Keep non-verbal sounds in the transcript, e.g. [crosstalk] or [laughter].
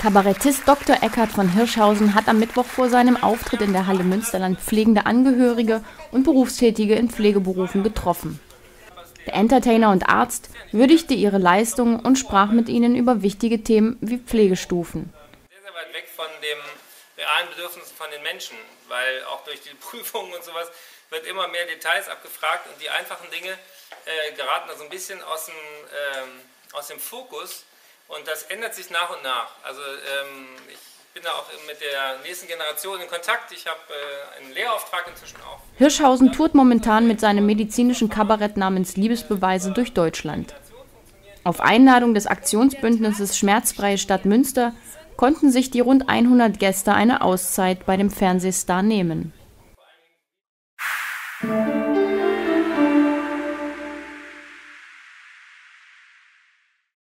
Kabarettist Dr. Eckhard von Hirschhausen hat am Mittwoch vor seinem Auftritt in der Halle Münsterland pflegende Angehörige und Berufstätige in Pflegeberufen getroffen. Der Entertainer und Arzt würdigte ihre Leistungen und sprach mit ihnen über wichtige Themen wie Pflegestufen. Sehr, sehr weit weg von dem realen Bedürfnissen von den Menschen, weil auch durch die [laughs] Prüfungen und sowas wird immer mehr Details abgefragt und die einfachen Dinge äh, geraten da so ein bisschen aus dem, ähm, aus dem Fokus und das ändert sich nach und nach. Also ähm, ich bin da auch mit der nächsten Generation in Kontakt. Ich habe äh, einen Lehrauftrag inzwischen auch. Hirschhausen tourt momentan mit seinem medizinischen Kabarett namens Liebesbeweise durch Deutschland. Auf Einladung des Aktionsbündnisses Schmerzfreie Stadt Münster konnten sich die rund 100 Gäste eine Auszeit bei dem Fernsehstar nehmen. You.